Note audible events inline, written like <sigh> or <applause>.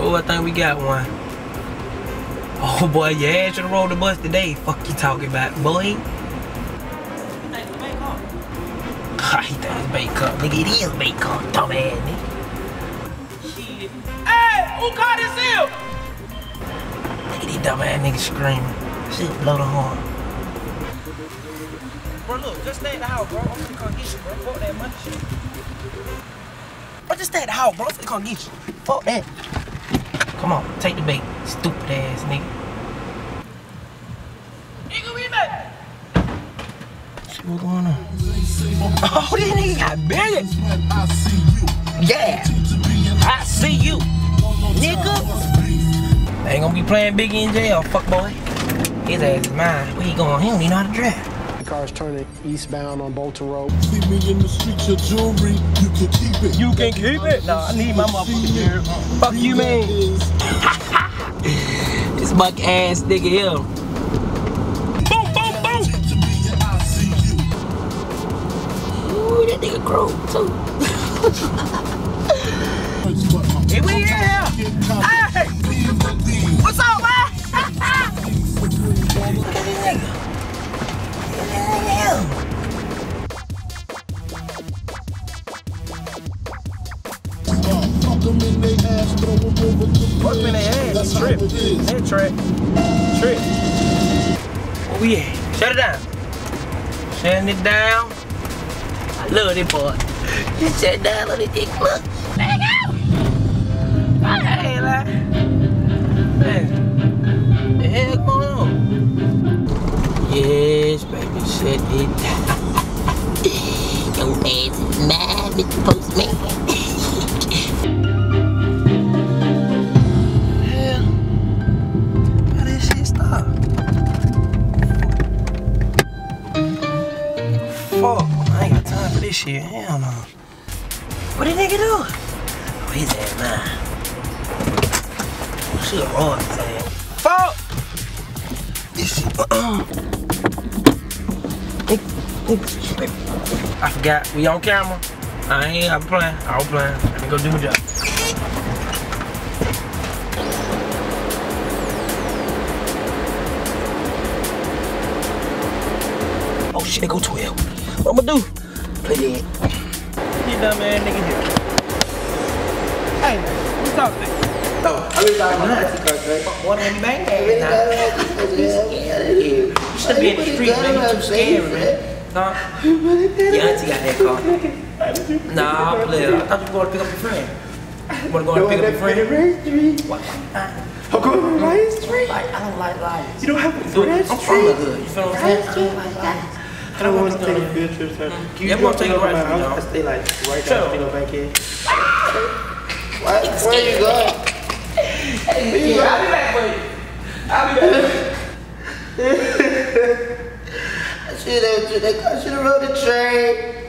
Oh, I think we got one. Oh boy, ass should have rolled the bus today. Fuck you talking about, boy. He think it's cup. Nigga, it is cup, dumbass nigga. Shit. Hey, who caught this seal? Look these dumbass niggas screaming. Shit blow the horn. Bro, look, just stay at the house, bro. I'm finna come get you, bro. Fuck that money shit. Bro, just stay at the house, bro. I'm finna come get you. Fuck that. Come on, take the bait. Stupid ass nigga. Nigga, we back. Shit, what's going on? Oh, this nigga got bigger. Yeah. I see you. Nigga. I ain't gonna be playing Biggie in jail, fuck boy. His ass is mine. Where he going? He don't even know how to drive. The Cars turning eastbound on Bolton Road. See me in the streets, your jewelry, you can keep it. You can keep it? No, I need my motherfucking gear. Fuck you, man. <laughs> this muck ass nigga here. Boom, boom, boom. Ooh, that nigga crow too. Hey, we in here. Hey, Fuck 'em in they ass, throw 'em over the Fuck me in their ass. That's how Trip. it is. Hey, Trip. Trip. We at? Shut it down. Shutting it down. I love this boy. <laughs> You shut it down, let it dick. Look. Let go. I ain't. Man. The hell going on? Yes, baby, shut it down. <laughs> Your ass is mad, Mr. Postman. Fuck, I ain't got time for this shit. Hell no. What did nigga do? Oh, he's at mine. Oh, she a his ass. Fuck! This shit, uh-uh. I forgot, we on camera. I ain't, I'm playing, I was playing. Let me go do my job. Oh shit, they go 12. What I'ma do? Play that. You dumb ass nigga here. Hey, what's up, nigga? Oh, I really like my One of them bang ass now. You should be in the street, man. You too scary, man. Huh? Your auntie got that car. Nah, I'll play it. I thought you were going to pick up your friend. You want to go and pick up your friend? What? I'm going Ryan Street. Like, I don't like lies. You don't have a Dude, I'm from the hood. You feel what I'm saying? I don't like lies. I don't want to take a field trip. sir. Can Yeah, I'm take a drop me off at my house? I stay like right Sure. down, you know, back here. Where you going? Hey, I'll be back for you. I'll be back. <laughs> I should have, I should have rode the train.